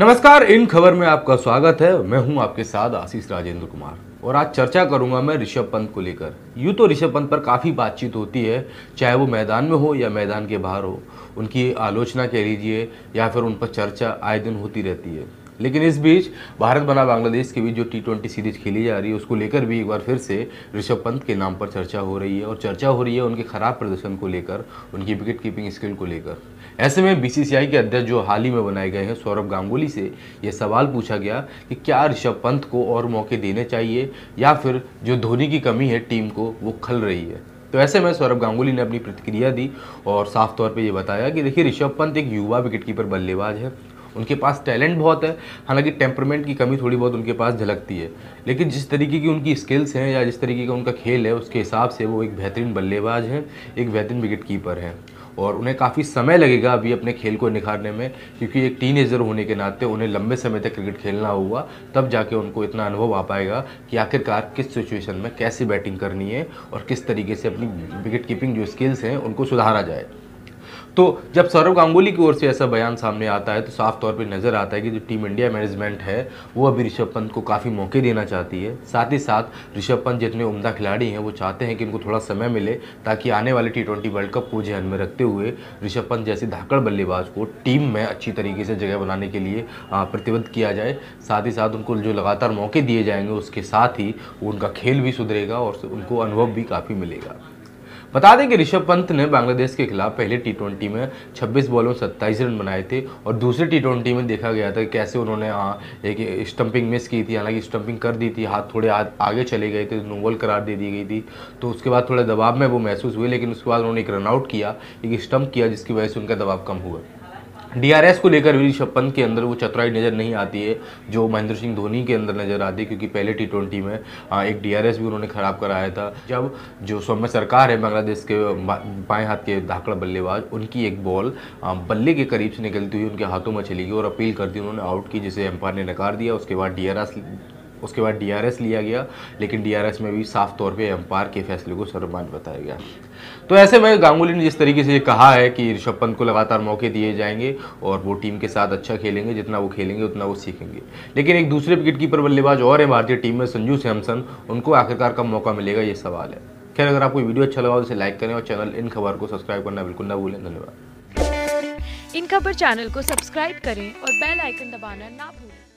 नमस्कार, इन खबर में आपका स्वागत है। मैं हूँ आपके साथ आशीष राजेंद्र कुमार। और आज चर्चा करूँगा मैं ऋषभ पंत को लेकर। यूँ तो ऋषभ पंत पर काफ़ी बातचीत होती है, चाहे वो मैदान में हो या मैदान के बाहर हो। उनकी आलोचना कह लीजिए, या फिर उन पर चर्चा आए दिन होती रहती है। लेकिन इस बीच भारत बना बांग्लादेश के बीच जो टी ट्वेंटी सीरीज़ खेली जा रही है, उसको लेकर भी एक बार फिर से ऋषभ पंत के नाम पर चर्चा हो रही है और चर्चा हो रही है उनके खराब प्रदर्शन को लेकर, उनकी विकेट कीपिंग स्किल को लेकर। ऐसे में बीसीसीआई के अध्यक्ष जो हाल ही में बनाए गए हैं, सौरभ गांगुली से यह सवाल पूछा गया कि क्या ऋषभ पंत को और मौके देने चाहिए या फिर जो धोनी की कमी है टीम को, वो खल रही है? तो ऐसे में सौरभ गांगुली ने अपनी प्रतिक्रिया दी और साफ़ तौर पे ये बताया कि देखिए, ऋषभ पंत एक युवा विकेटकीपर बल्लेबाज है। उनके पास टैलेंट बहुत है, हालाँकि टेम्परमेंट की कमी थोड़ी बहुत उनके पास झलकती है। लेकिन जिस तरीके की उनकी स्किल्स हैं या जिस तरीके का उनका खेल है, उसके हिसाब से वो एक बेहतरीन बल्लेबाज हैं, एक बेहतरीन विकेट कीपर हैं। और उन्हें काफ़ी समय लगेगा अभी अपने खेल को निखारने में, क्योंकि एक टीनेजर होने के नाते उन्हें लंबे समय तक क्रिकेट खेलना होगा तब जाके उनको इतना अनुभव आ पाएगा कि आखिरकार किस सिचुएशन में कैसे बैटिंग करनी है और किस तरीके से अपनी विकेट कीपिंग जो स्किल्स हैं, उनको सुधारा जाए। तो जब सौरभ गांगुली की ओर से ऐसा बयान सामने आता है तो साफ़ तौर पर नज़र आता है कि जो टीम इंडिया मैनेजमेंट है, वो अभी ऋषभ पंत को काफ़ी मौके देना चाहती है। साथ ही साथ, ऋषभ पंत जितने उम्दा खिलाड़ी हैं, वो चाहते हैं कि उनको थोड़ा समय मिले, ताकि आने वाले टी ट्वेंटी वर्ल्ड कप को ध्यान में रखते हुए ऋषभ पंत जैसे धाकड़ बल्लेबाज को टीम में अच्छी तरीके से जगह बनाने के लिए प्रतिबद्ध किया जाए। साथ ही साथ, उनको जो लगातार मौके दिए जाएँगे, उसके साथ ही उनका खेल भी सुधरेगा और उनको अनुभव भी काफ़ी मिलेगा। बता दें कि ऋषभ पंत ने बांग्लादेश के खिलाफ पहले टी में 26 बॉलों, सत्ताईस रन बनाए थे और दूसरे टी में देखा गया था कैसे उन्होंने एक स्टंपिंग मिस की थी, हालाँकि स्टंपिंग कर दी थी, हाथ थोड़े हाथ आगे चले गए थे नोबल करार दे दी गई थी। तो उसके बाद थोड़े दबाव में वो महसूस हुए, लेकिन उसके बाद उन्होंने एक रनआउट किया, एक स्टम्प किया, जिसकी वजह से उनका दबाव कम हुआ। डीआरएस को लेकर ऋषभ पंत के अंदर वो चतुराई नज़र नहीं आती है, जो महेंद्र सिंह धोनी के अंदर नज़र आती है, क्योंकि पहले टी ट्वेंटी में एक डीआरएस भी उन्होंने ख़राब कराया था। जब जो सौम्य सरकार है बांग्लादेश के बाएँ हाथ के धाकड़ बल्लेबाज, उनकी एक बॉल बल्ले के करीब से निकलती हुई उनके हाथों में चली गई और अपील कर दी उन्होंने आउट की, जिसे एम्पायर ने नकार दिया। उसके बाद डीआरएस उसके बाद डीआरएस लिया गया, लेकिन डीआरएस में भी साफ़ तौर पे एम्पायर के फैसले को सर्वमान्य बताया गया। तो ऐसे में गांगुली ने जिस तरीके से कहा है कि ऋषभ पंत को लगातार मौके दिए जाएँगे और वो टीम के साथ अच्छा खेलेंगे, जितना वो खेलेंगे, उतना वो सीखेंगे। लेकिन एक दूसरे विकेट कीपर बल्लेबाज और है, भारतीय टीम में संजू सैमसन, उनको आखिरकार कब मौका मिलेगा, ये सवाल है। खैर, अगर आपको वीडियो अच्छा लगा तो इसे लाइक करें और चैनल इन खबर को सब्सक्राइब करना बिल्कुल ना भूलें। धन्यवाद। इन खबर चैनल को सब्सक्राइब करें और बेल आइकन दबाना ना भूलें।